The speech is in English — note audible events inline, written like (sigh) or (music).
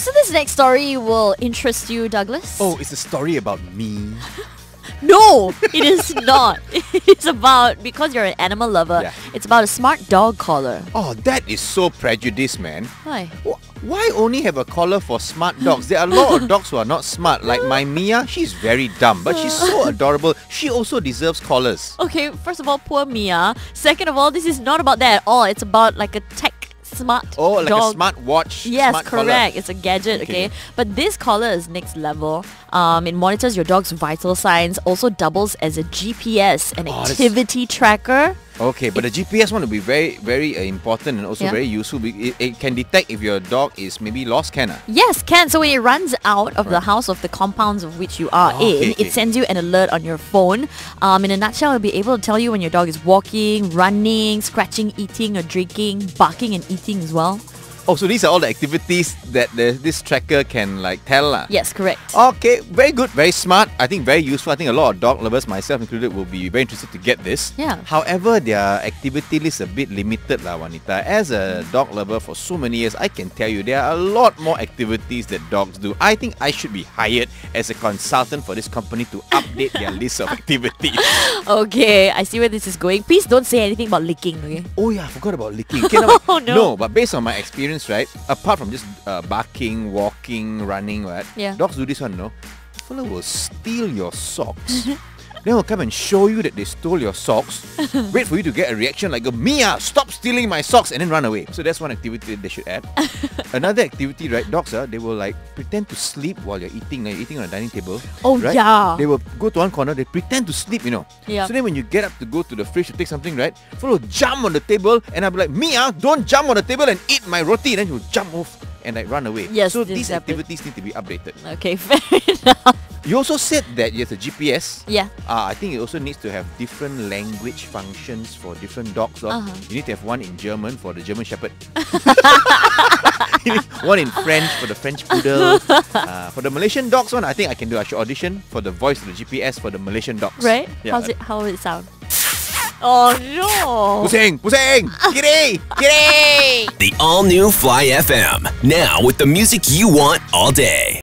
So this next story will interest you, Douglas. Oh, it's a story about me. (laughs) No, it is not. (laughs) It's about because you're an animal lover. Yeah. It's about a smart dog collar. Oh, that is so prejudiced, man. Why? Why only have a collar for smart dogs? There are a lot of dogs who are not smart. Like my Mia, she's very dumb, but she's so (laughs) adorable. She also deserves collars. Okay, first of all, poor Mia. Second of all, this is not about that at all. It's about like a tech smart Oh, like dog. a smart watch. Yes, smart collar. correct. It's a gadget, okay. Okay. But this collar is next level. Um, it monitors your dog's vital signs, also doubles as a GPS, an Oh, activity tracker. Okay, but the GPS one will be very, very uh, important and also Yeah. very useful. It, it can detect if your dog is maybe lost, can ah? Yes, can. So when it runs out of the house of the compounds of which you are Oh, in, okay, okay. it sends you an alert on your phone. Um, in a nutshell, it'll be able to tell you when your dog is walking, running, scratching, eating or drinking, barking and eating as well. Oh, so these are all the activities that the, this tracker can like tell. lah. Yes, correct. Okay, very good, very smart. I think very useful. I think a lot of dog lovers, myself included, will be very interested to get this. Yeah. However, their activity list is a bit limited, lah, Juanita. As a dog lover for so many years, I can tell you there are a lot more activities that dogs do. I think I should be hired as a consultant for this company to update their list of (laughs) activities. Okay, I see where this is going. Please don't say anything about licking, okay? Oh yeah, I forgot about licking. Okay, (laughs) oh, no, Oh, no. but based on my experience, right? Apart from just uh, barking, walking, running, right? Yeah. Dogs do this one, no? Fella will steal your socks. (laughs) then will come and show you that they stole your socks. (laughs) wait for you to get a reaction like, a Mia, stop stealing my socks, and then run away. So that's one activity that they should add. (laughs) Another activity, right? Dogs, uh, they will like pretend to sleep while you're eating. Like, you're eating on a dining table. Oh, right? yeah. They will go to one corner. They pretend to sleep, you know. Yeah. So then when you get up to go to the fridge to take something, right? Will jump on the table, and I'll be like, Mia, don't jump on the table and eat my roti. then you'll jump off and like run away. Yes, So these happens. activities need to be updated. Okay, (laughs) fair enough. You also said that yes, a GPS. Yeah. Uh, I think it also needs to have different language functions for different dogs. lor. Uh-huh. You need to have one in German for the German Shepherd. (laughs) One in French for the French Poodle. (laughs) Uh, for the Malaysian dogs one, I think I can do. I should audition for the voice of the GPS for the Malaysian dogs. Right? Yeah. How's it how will it sound? Oh no. Pusing, pusing, kiri, kiri. The all new Fly FM. Now with the music you want all day.